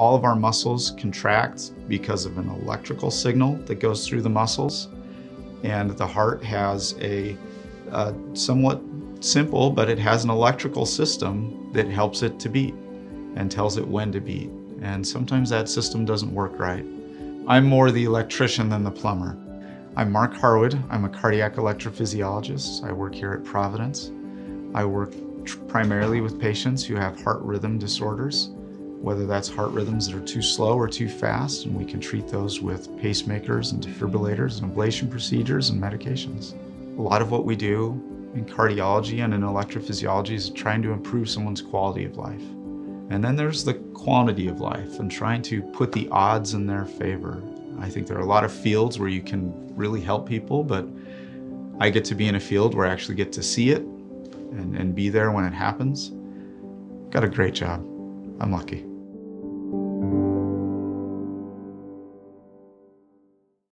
All of our muscles contract because of an electrical signal that goes through the muscles. And the heart has a, a somewhat simple, but it has an electrical system that helps it to beat and tells it when to beat. And sometimes that system doesn't work right. I'm more the electrician than the plumber. I'm Mark Harwood. I'm a cardiac electrophysiologist. I work here at Providence. I work primarily with patients who have heart rhythm disorders, whether that's heart rhythms that are too slow or too fast, and we can treat those with pacemakers and defibrillators and ablation procedures and medications. A lot of what we do in cardiology and in electrophysiology is trying to improve someone's quality of life. And then there's the quantity of life and trying to put the odds in their favor. I think there are a lot of fields where you can really help people, but I get to be in a field where I actually get to see it and, and be there when it happens. Got a great job. I'm lucky.